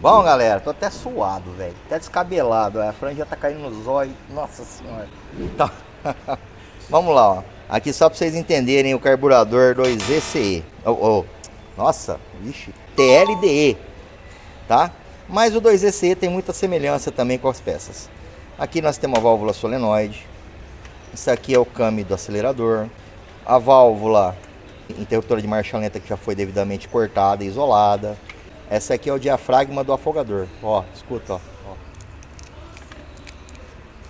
Bom, galera, tô até suado, velho. Até descabelado. A franja tá caindo nos olhos. Nossa senhora. Tá. Vamos lá, ó. Aqui só para vocês entenderem o carburador 2ECE. Oh, oh. Nossa, vixe. TLDE. Tá? Mas o 2ECE tem muita semelhança também com as peças. Aqui nós temos a válvula solenoide. Isso aqui é o câmbio do acelerador. A válvula interruptora de marcha lenta que já foi devidamente cortada e isolada. Essa aqui é o diafragma do afogador. Ó, escuta, ó. ó.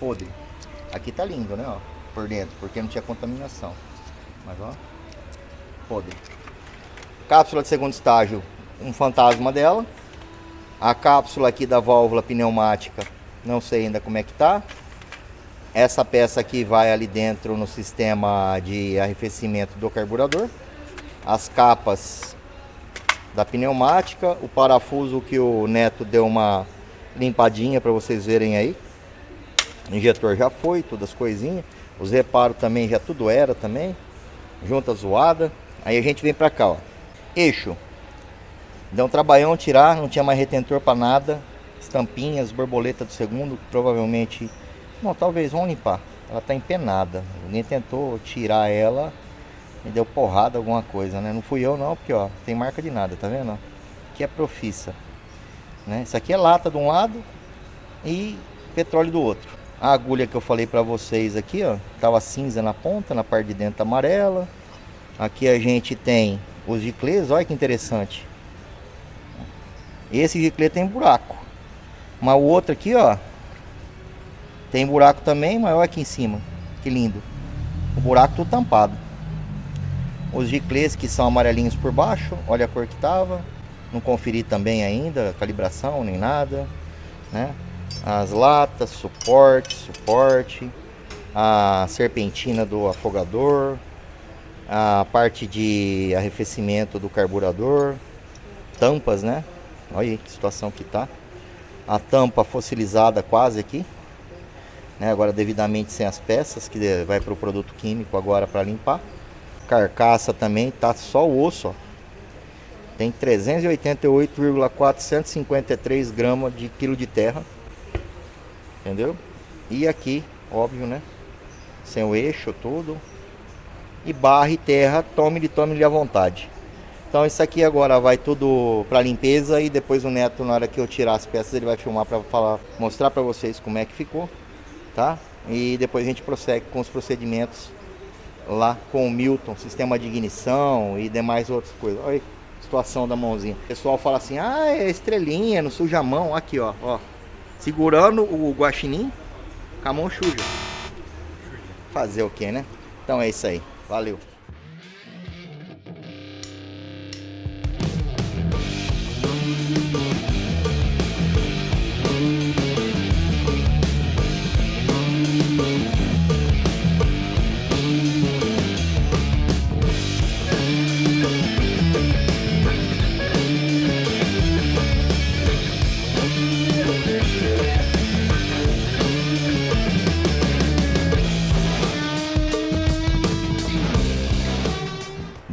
Podre. Aqui tá lindo, né, ó, por dentro, porque não tinha contaminação. Mas ó, podre. Cápsula de segundo estágio, um fantasma dela. A cápsula aqui da válvula pneumática, não sei ainda como é que tá. Essa peça aqui vai ali dentro no sistema de arrefecimento do carburador. As capas da pneumática, o parafuso que o Neto deu uma limpadinha para vocês verem aí. O injetor já foi, todas as coisinhas. Os reparos também já tudo era também. Junta zoada. Aí a gente vem para cá, ó. Eixo. Deu um trabalhão tirar, não tinha mais retentor para nada. Estampinhas, borboleta do segundo, provavelmente. Não, talvez vamos limpar. Ela tá empenada. Alguém tentou tirar ela me deu porrada alguma coisa, né? Não fui eu não, porque ó, tem marca de nada, tá vendo? Aqui é profissa. Né? Isso aqui é lata de um lado e petróleo do outro. A agulha que eu falei para vocês aqui, ó, tava cinza na ponta, na parte de dentro amarela. Aqui a gente tem os giclês, olha que interessante. Esse giclê tem buraco. Mas o outro aqui, ó, tem buraco também, mas olha aqui em cima. Que lindo. O buraco tudo tampado. Os giclês que são amarelinhos por baixo, olha a cor que tava. Não conferi também ainda a calibração nem nada, né? As latas, suporte, suporte, a serpentina do afogador, a parte de arrefecimento do carburador, tampas, né? Olha aí que situação que tá. A tampa fossilizada quase aqui, né? Agora devidamente sem as peças que vai para o produto químico agora para limpar. Carcaça também, tá só o osso, ó. Tem 388,453 gramas de quilo de terra. Entendeu? E aqui, óbvio, né? Sem o eixo, tudo. E barra e terra, tome-lhe, tome-lhe à vontade. Então isso aqui agora vai tudo para limpeza e depois o Neto, na hora que eu tirar as peças, ele vai filmar para falar, mostrar para vocês como é que ficou, tá? E depois a gente prossegue com os procedimentos lá com o Milton, sistema de ignição e demais outras coisas. Olha a situação da mãozinha. O pessoal fala assim, ah, é estrelinha, não suja a mão. Aqui, ó, ó. Segurando o guaxinim com a mão suja. Fazer o que, né? Então é isso aí. Valeu.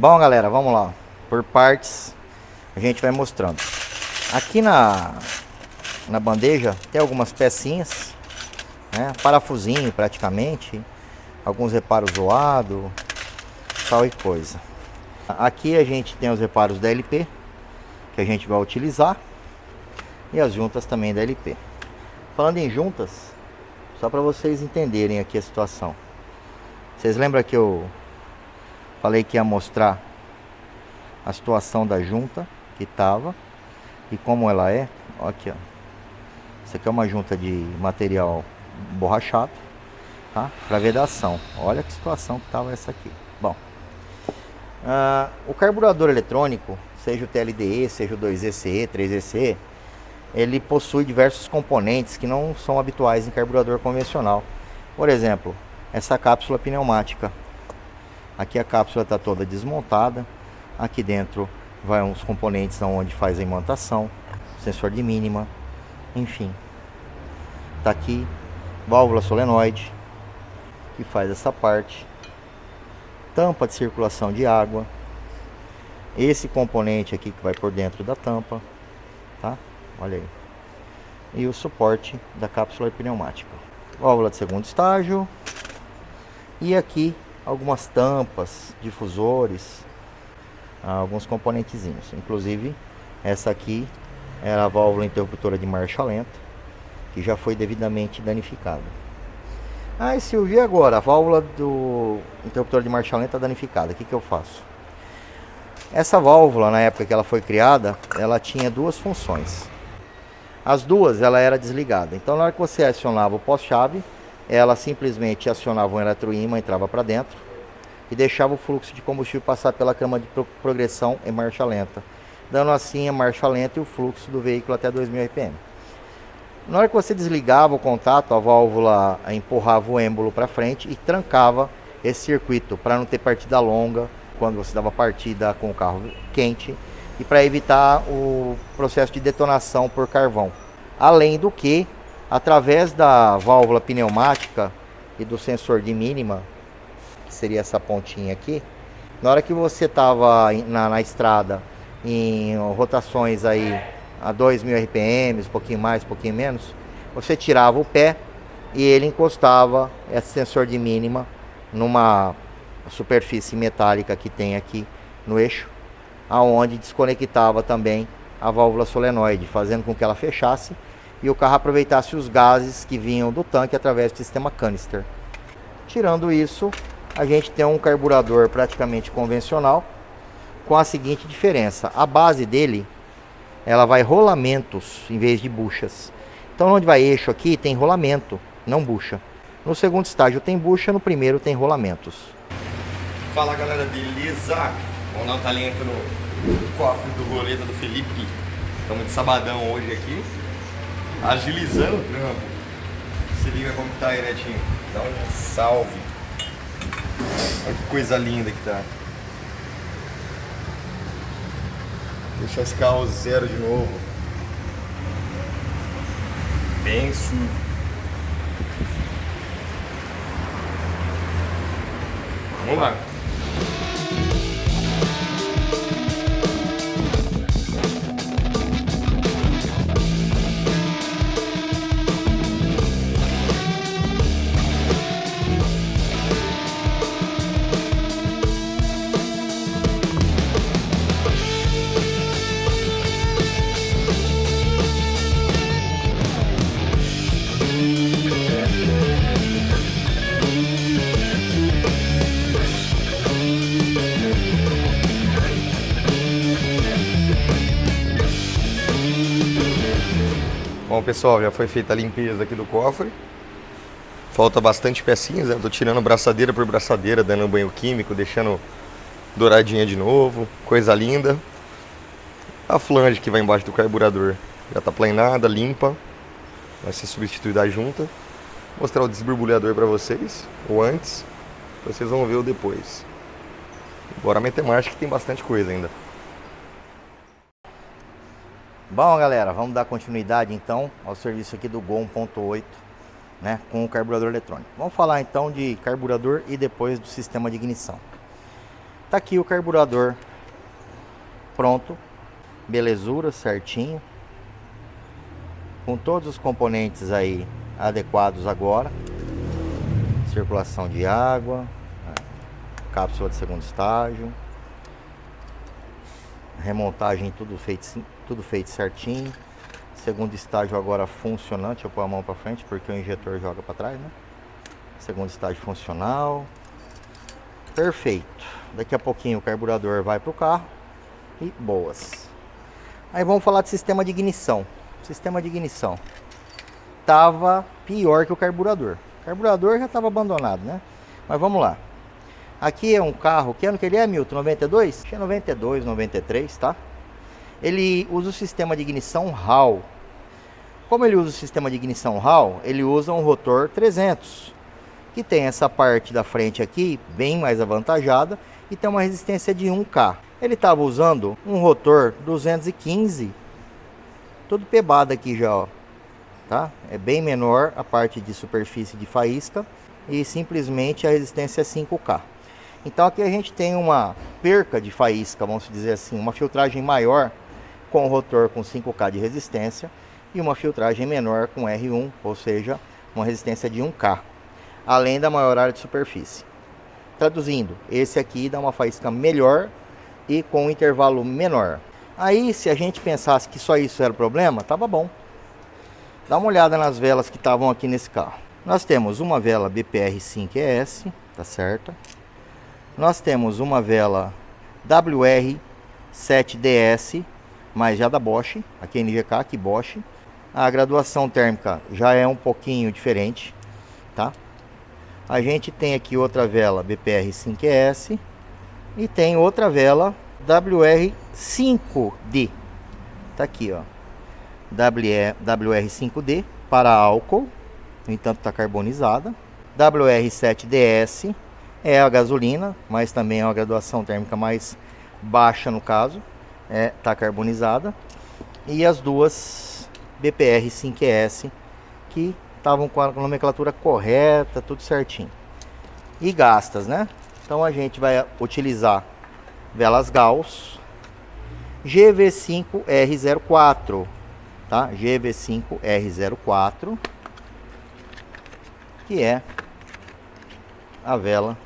Bom, galera, vamos lá. Por partes, a gente vai mostrando. Aqui na, na bandeja tem algumas pecinhas, né? Parafusinho praticamente, alguns reparos zoados, tal e coisa. Aqui a gente tem os reparos da LP, que a gente vai utilizar, e as juntas também da LP. Falando em juntas, só para vocês entenderem aqui a situação. Vocês lembram que eu Falei que ia mostrar a situação da junta que tava e como ela é. Ó aqui, ó. Isso aqui é uma junta de material borrachado, tá? Para vedação. Olha que situação que tava essa aqui. Bom, uh, o carburador eletrônico, seja o TLDE, seja o 2ECE, 3ECE, ele possui diversos componentes que não são habituais em carburador convencional. Por exemplo, essa cápsula pneumática Aqui a cápsula está toda desmontada. Aqui dentro vai uns componentes onde faz a imantação, sensor de mínima, enfim. Tá aqui válvula solenoide que faz essa parte. Tampa de circulação de água. Esse componente aqui que vai por dentro da tampa, tá? olha aí. E o suporte da cápsula pneumática. Válvula de segundo estágio. E aqui algumas tampas, difusores, alguns componentezinhos. Inclusive, essa aqui era a válvula interruptora de marcha lenta, que já foi devidamente danificada. Ah, e Silvio, e agora? A válvula do interruptor de marcha lenta danificada, o que, que eu faço? Essa válvula, na época que ela foi criada, ela tinha duas funções. As duas, ela era desligada. Então, na hora que você acionava o pós-chave, ela simplesmente acionava um eletroímã, entrava para dentro e deixava o fluxo de combustível passar pela cama de progressão em marcha lenta, dando assim a marcha lenta e o fluxo do veículo até 2000 RPM. Na hora que você desligava o contato, a válvula empurrava o êmbolo para frente e trancava esse circuito para não ter partida longa quando você dava partida com o carro quente e para evitar o processo de detonação por carvão. Além do que, através da válvula pneumática e do sensor de mínima, que seria essa pontinha aqui, na hora que você estava na, na estrada em rotações aí a 2.000 RPMs, um pouquinho mais, um pouquinho menos, você tirava o pé e ele encostava esse sensor de mínima numa superfície metálica que tem aqui no eixo, aonde desconectava também a válvula solenoide, fazendo com que ela fechasse e o carro aproveitasse os gases que vinham do tanque através do sistema canister. Tirando isso, a gente tem um carburador praticamente convencional com a seguinte diferença: a base dele ela vai rolamentos em vez de buchas. Então, onde vai eixo aqui tem rolamento, não bucha. No segundo estágio tem bucha, no primeiro tem rolamentos. Fala galera, beleza? Vamos dar um talinho aqui no cofre do roleta do Felipe. Estamos de sabadão hoje aqui, agilizando o trampo. Se liga como tá aí, Netinho. Dá um salve. Olha que coisa linda que tá. Deixar esse carro zero de novo. Bem sujo. Vamos lá. Pessoal, já foi feita a limpeza aqui do cofre. Falta bastante pecinhas, né? Tô tirando braçadeira por braçadeira, dando um banho químico, deixando douradinha de novo, coisa linda. A flange que vai embaixo do carburador já tá planada, limpa. Vai ser substituída a junta. Vou mostrar o desborbulhador para vocês, o antes. Vocês vão ver o depois. Bora meter marcha que tem bastante coisa ainda. Bom, galera, vamos dar continuidade então ao serviço aqui do Gol 1.8, né, com o carburador eletrônico. Vamos falar então de carburador e depois do sistema de ignição. Tá aqui o carburador pronto, belezura, certinho, com todos os componentes aí adequados agora. Circulação de água, né, cápsula de segundo estágio, remontagem tudo feito, tudo feito certinho. Segundo estágio agora funcionante, eu pôr a mão para frente porque o injetor joga para trás, né? Segundo estágio funcional. Perfeito. Daqui a pouquinho o carburador vai pro carro e boas. Aí vamos falar de sistema de ignição. Sistema de ignição tava pior que o carburador. O carburador já estava abandonado, né? Mas vamos lá. Aqui é um carro, que ano que ele é, Milton? 92? Acho é 92, 93, tá? Ele usa o sistema de ignição HAL. Como ele usa o sistema de ignição HAL, ele usa um rotor 300, que tem essa parte da frente aqui bem mais avantajada e tem uma resistência de 1K. Ele estava usando um rotor 215, todo pebado aqui já, ó, tá? É bem menor a parte de superfície de faísca e simplesmente a resistência é 5K. Então aqui a gente tem uma perca de faísca, vamos dizer assim, uma filtragem maior com rotor com 5K de resistência e uma filtragem menor com R1, ou seja, uma resistência de 1K, além da maior área de superfície. Traduzindo, esse aqui dá uma faísca melhor e com um intervalo menor. Aí, se a gente pensasse que só isso era o problema, tava bom. Dá uma olhada nas velas que estavam aqui nesse carro. Nós temos uma vela BPR 5ES, tá certo? Nós temos uma vela WR 7DS, mas já da Bosch, aqui NGK, aqui Bosch. A graduação térmica já é um pouquinho diferente, tá? A gente tem aqui outra vela BPR 5ES e tem outra vela WR5D. Tá aqui, ó. WR5D para álcool, no entanto está carbonizada. WR7DS é a gasolina, mas também é uma graduação térmica mais baixa no caso, é tá carbonizada. E as duas BPR 5S que estavam com a nomenclatura correta, tudo certinho. E gastas, né? Então a gente vai utilizar velas Gauss GV5R04 tá? GV5R04, que é a vela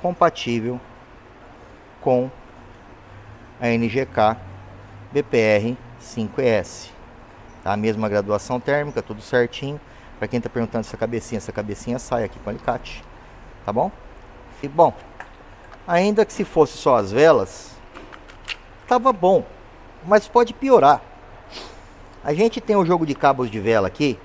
compatível com a NGK BPR 5ES. Tá? A mesma graduação térmica, tudo certinho. Para quem está perguntando se a cabecinha, essa cabecinha sai aqui com alicate, tá bom? E bom, ainda que se fosse só as velas, tava bom, mas pode piorar. A gente tem um jogo de cabos de vela aqui.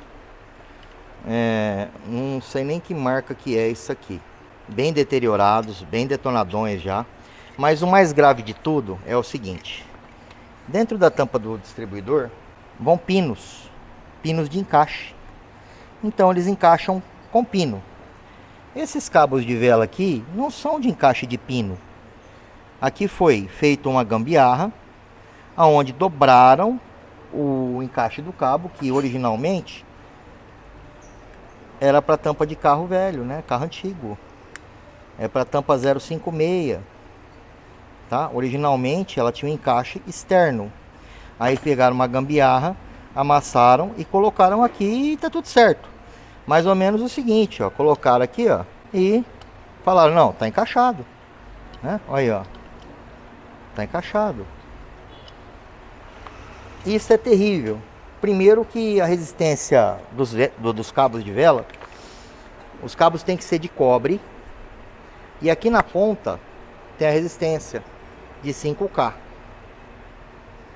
É, não sei nem que marca que é isso aqui. Bem deteriorados, bem detonadões já. Mas o mais grave de tudo é o seguinte. Dentro da tampa do distribuidor vão pinos. Pinos de encaixe. Então eles encaixam com pino. Esses cabos de vela aqui não são de encaixe de pino. Aqui foi feita uma gambiarra, aonde dobraram o encaixe do cabo, que originalmente era para tampa de carro velho, né? Carro antigo. É para tampa 056. Tá? Originalmente ela tinha um encaixe externo. Aí pegaram uma gambiarra, amassaram e colocaram aqui e tá tudo certo. Mais ou menos o seguinte, ó, colocaram aqui, ó, e falaram, não, tá encaixado. Né? Olha aí, ó. Tá encaixado. Isso é terrível. Primeiro que a resistência dos, dos cabos de vela, os cabos têm que ser de cobre. E aqui na ponta tem a resistência de 5K.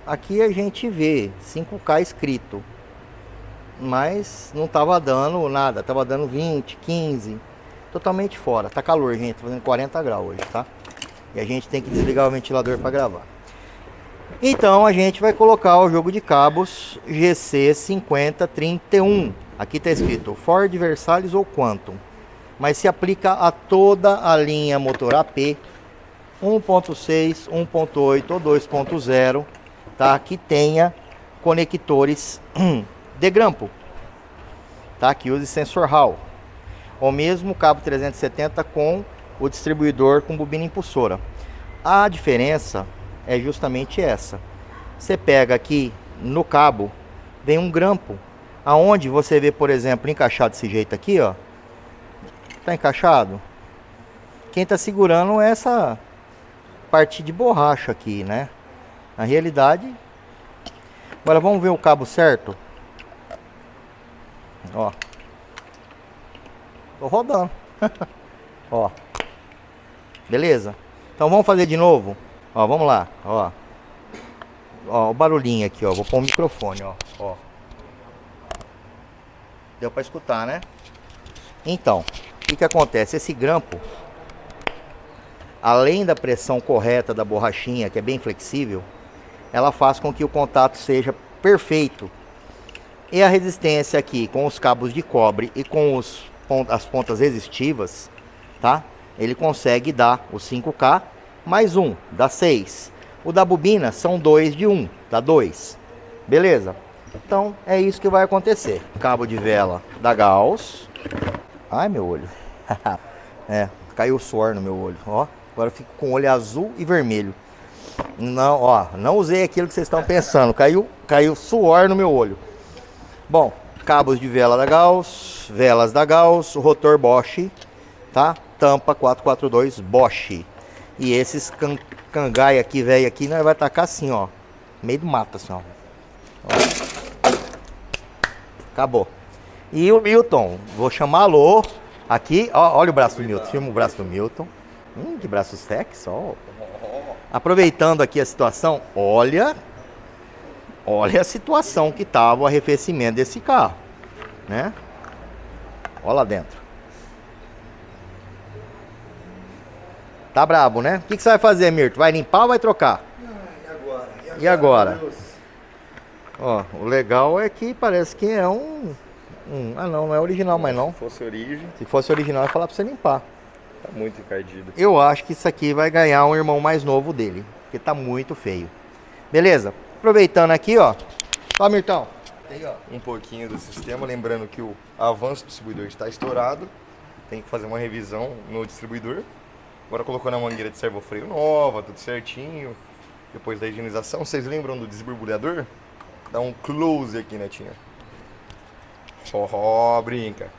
Aqui a gente vê 5K escrito. Mas não estava dando nada, estava dando 20, 15, totalmente fora. Tá calor, gente, fazendo 40 graus hoje, tá? E a gente tem que desligar o ventilador para gravar. Então a gente vai colocar o jogo de cabos GC5031. Aqui está escrito Ford Versailles ou Quantum, mas se aplica a toda a linha motor AP 1.6, 1.8 ou 2.0, tá? Que tenha conectores de grampo, tá? Que use sensor Hall, ou mesmo cabo 370 com o distribuidor com bobina impulsora. A diferença é justamente essa. Você pega aqui no cabo, vem um grampo, aonde você vê, por exemplo, encaixado desse jeito aqui, ó. Tá encaixado? Quem tá segurando é essa parte de borracha aqui, né? Na realidade, agora vamos ver o cabo certo. Ó. Tô rodando. ó. Beleza? Então vamos fazer de novo. Ó, vamos lá, ó. Ó, o barulhinho aqui, ó. Vou pôr o microfone, ó. ó. Deu para escutar, né? Então, o que, que acontece? Esse grampo, além da pressão correta da borrachinha, que é bem flexível, ela faz com que o contato seja perfeito. E a resistência aqui com os cabos de cobre e com os, as pontas resistivas, tá? Ele consegue dar o 5K mais um, dá 6. O da bobina são dois de um, dá 2. Beleza? Então é isso que vai acontecer. Cabo de vela da Gauss. Ai meu olho. é, caiu o suor no meu olho. Ó, agora eu fico com olho azul e vermelho. Não, ó, não usei aquilo que vocês estão pensando. Caiu, caiu suor no meu olho. Bom, cabos de vela da Gauss, velas da Gauss, rotor Bosch, tá? Tampa 442 Bosch. E esses can, cangai aqui, velho, aqui, nós vai tacar assim, ó. Meio do mato, assim, ó. ó. Acabou. E o Milton, vou chamá-lo aqui. Ó, olha o braço do Milton, filma o braço do Milton. Hum, que braço sexy, ó. Aproveitando aqui a situação, olha, olha a situação que tava o arrefecimento desse carro, né? Olha lá dentro. Tá brabo, né? O que, que você vai fazer, Mirto? Vai limpar ou vai trocar? e agora? E agora? Ó, o legal é que parece que é um, um... Ah, não, não é original, mas não. Se fosse origem, Se fosse original, eu ia falar pra você limpar. Tá muito encardido. Eu acho que isso aqui vai ganhar um irmão mais novo dele, porque tá muito feio. Beleza? Aproveitando aqui, ó. Ó, Mirtão. Tem, ó. Um pouquinho do sistema, lembrando que o avanço do distribuidor está estourado. Tem que fazer uma revisão no distribuidor. Agora colocou na mangueira de servofreio nova, tudo certinho. Depois da higienização, vocês lembram do desborbulhador? Dá um close aqui, Netinha. Ó, brinca.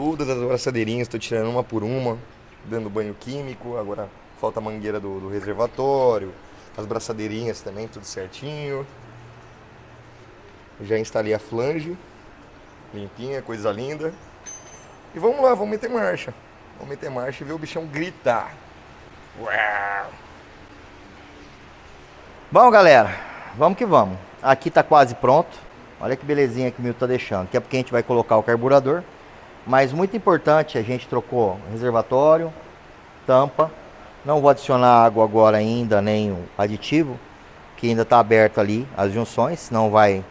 Todas as braçadeirinhas, estou tirando uma por uma, dando banho químico. Agora falta a mangueira do, do reservatório, as braçadeirinhas também, tudo certinho. Já instalei a flange, limpinha, coisa linda. E vamos lá, vamos meter marcha. Vamos meter marcha e ver o bichão gritar. Uau! Bom, galera, vamos que vamos. Aqui tá quase pronto. Olha que belezinha que o Milton tá deixando. Daqui a pouco a gente vai colocar o carburador. Mas muito importante, a gente trocou reservatório, tampa. Não vou adicionar água agora ainda, nem o aditivo, que ainda está aberto ali as junções, senão vai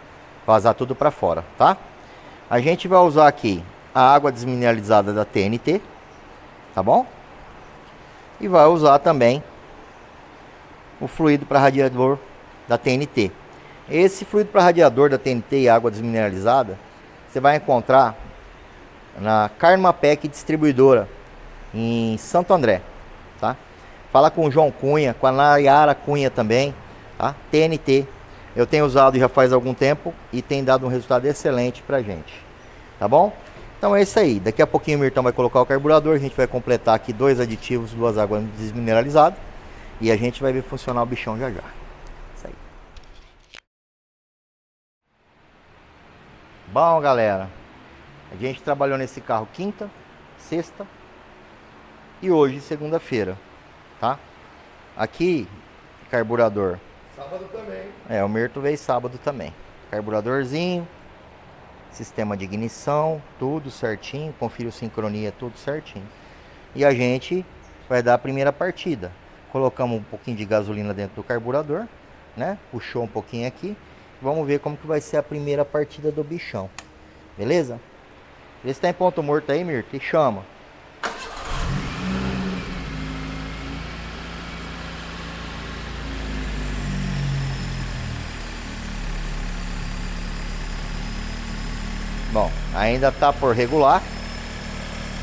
vazar tudo para fora, tá? A gente vai usar aqui a água desmineralizada da TNT, tá bom? E vai usar também o fluido para radiador da TNT. Esse fluido para radiador da TNT e água desmineralizada, você vai encontrar na Carmapec Distribuidora, em Santo André, tá? Fala com o João Cunha, com a Nayara Cunha também, tá? TNT. Eu tenho usado já faz algum tempo e tem dado um resultado excelente pra gente, tá bom? Então é isso aí. Daqui a pouquinho o Mirtão vai colocar o carburador, a gente vai completar aqui dois aditivos, duas águas desmineralizadas e a gente vai ver funcionar o bichão já já. Isso aí. Bom, galera, a gente trabalhou nesse carro quinta, sexta e hoje segunda-feira, tá? Aqui, carburador. Sábado também. É, o Mirto veio sábado também. Carburadorzinho, sistema de ignição, tudo certinho, confira o sincronia, tudo certinho. E a gente vai dar a primeira partida. Colocamos um pouquinho de gasolina dentro do carburador, né? Puxou um pouquinho aqui. Vamos ver como que vai ser a primeira partida do bichão. Beleza? Vê se tá em ponto morto aí, Mirto, e chama. Bom, ainda tá por regular.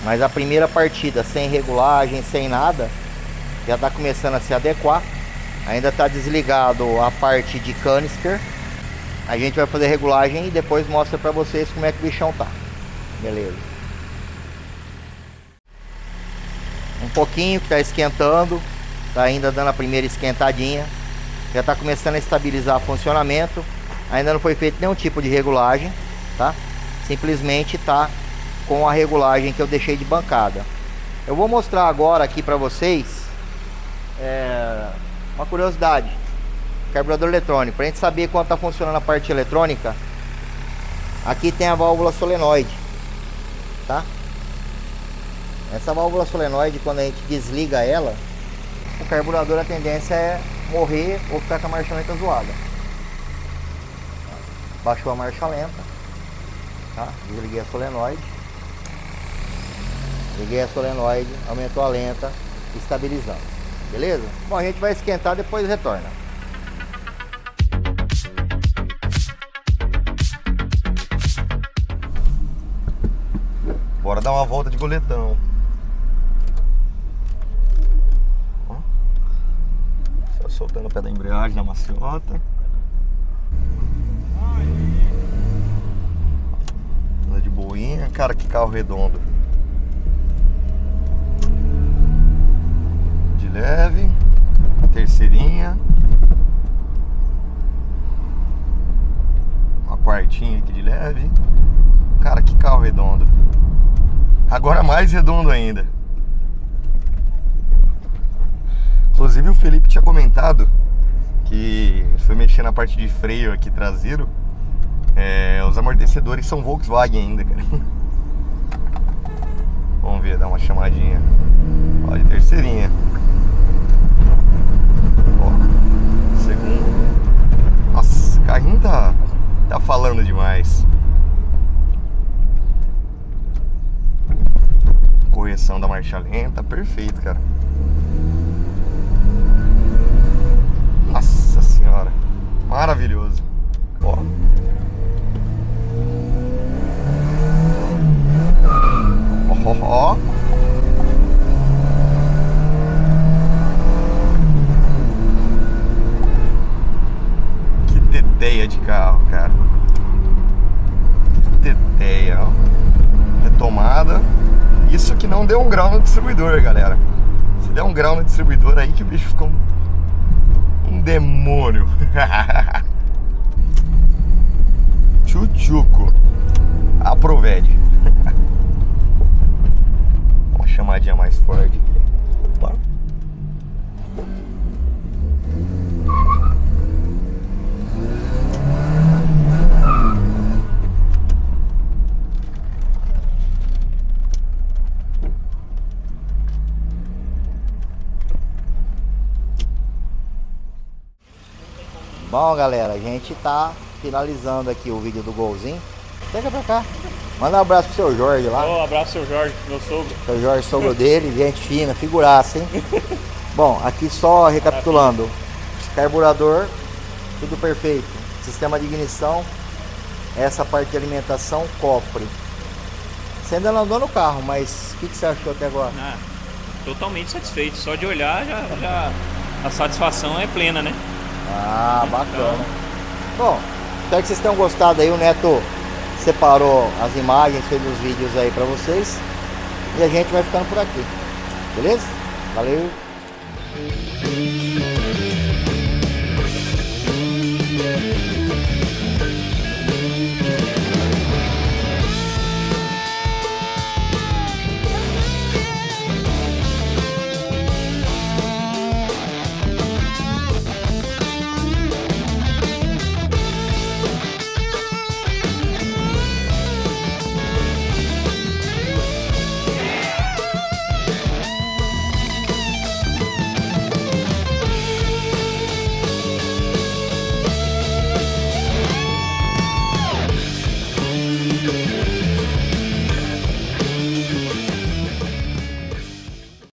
Mas a primeira partida sem regulagem, sem nada, já tá começando a se adequar. Ainda tá desligado a parte de canister. A gente vai fazer regulagem e depois mostra pra vocês como é que o bichão tá. Beleza. Um pouquinho que tá esquentando. Tá ainda dando a primeira esquentadinha. Já tá começando a estabilizar o funcionamento. Ainda não foi feito nenhum tipo de regulagem, tá? Simplesmente tá com a regulagem que eu deixei de bancada. Eu vou mostrar agora aqui para vocês é, uma curiosidade. Carburador eletrônico. Para a gente saber quanto está funcionando a parte eletrônica, aqui tem a válvula solenoide, tá? Essa válvula solenoide, quando a gente desliga ela, o carburador a tendência é morrer ou ficar com a marcha lenta zoada. Baixou a marcha lenta, tá? Desliguei a solenoide. Liguei a solenoide, aumentou a lenta, estabilizando. Beleza? Bom, a gente vai esquentar depois retorna. Bora dar uma volta de goletão. Ó. troca da embreagem na maciota. Anda de boinha. Cara, que carro redondo. De leve. Terceirinha. Uma quartinha aqui de leve. Cara, que carro redondo. Agora mais redondo ainda. Inclusive o Felipe tinha comentado que foi mexer na parte de freio aqui traseiro. É, os amortecedores são Volkswagen ainda, cara. Vamos ver, dar uma chamadinha. Ó, de terceirinha. Ó, segundo. Nossa, o carrinho tá, tá falando demais. Correção da marcha lenta, perfeito, cara. Nossa senhora, maravilhoso. Ó. Ó, ó. Que teteia de carro, cara. Que teteia, ó. Retomada. Isso que não deu um grau no distribuidor, galera. Se der um grau no distribuidor aí que o bicho ficou um demônio. Chuchuco. Aprovede. Uma chamadinha mais forte aqui. Opa. Bom, galera, a gente tá finalizando aqui o vídeo do golzinho. Chega pra cá. Manda um abraço pro seu Jorge lá. Um abraço, seu Jorge, meu sogro. Seu Jorge, sogro dele, gente fina, figuraça, hein? Bom, aqui só recapitulando. Carburador, tudo perfeito. Sistema de ignição, essa parte de alimentação, cofre. Você ainda não andou no carro, mas o que, que você achou até agora? Ah, totalmente satisfeito. Só de olhar já, já a satisfação é plena, né? Ah, bacana. Bom, espero que vocês tenham gostado aí. O Neto separou as imagens, fez os vídeos aí pra vocês. E a gente vai ficando por aqui. Beleza? Valeu!